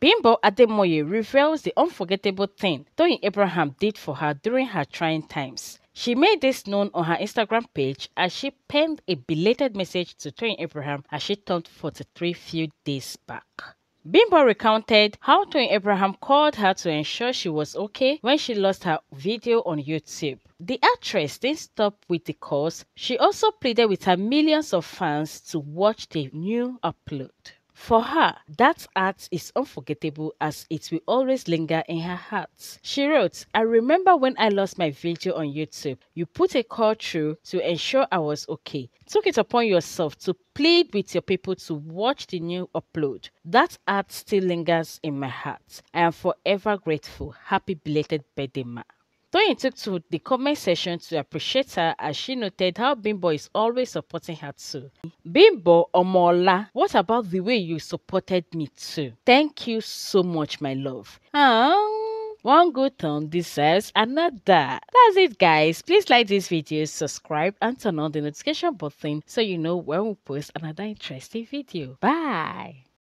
Bimbo Ademoye reveals the unforgettable thing Toyin Abraham did for her during her trying times. She made this known on her Instagram page as she penned a belated message to Toyin Abraham as she turned 43 few days back. Bimbo recounted how Toyin Abraham called her to ensure she was okay when she lost her video on YouTube. The actress didn't stop with the calls. She also pleaded with her millions of fans to watch the new upload. For her, that act is unforgettable as it will always linger in her heart. She wrote, I remember when I lost my video on YouTube. You put a call through to ensure I was okay. Took it upon yourself to plead with your people to watch the new upload. That act still lingers in my heart. I am forever grateful. Happy belated birthday, ma. Toyin took to the comment section to appreciate her as she noted how Bimbo is always supporting her too. Bimbo Omola, what about the way you supported me too? Thank you so much, my love. Um, one good turn deserves another. That's it, guys. Please like this video, subscribe, and turn on the notification button so you know when we post another interesting video. Bye.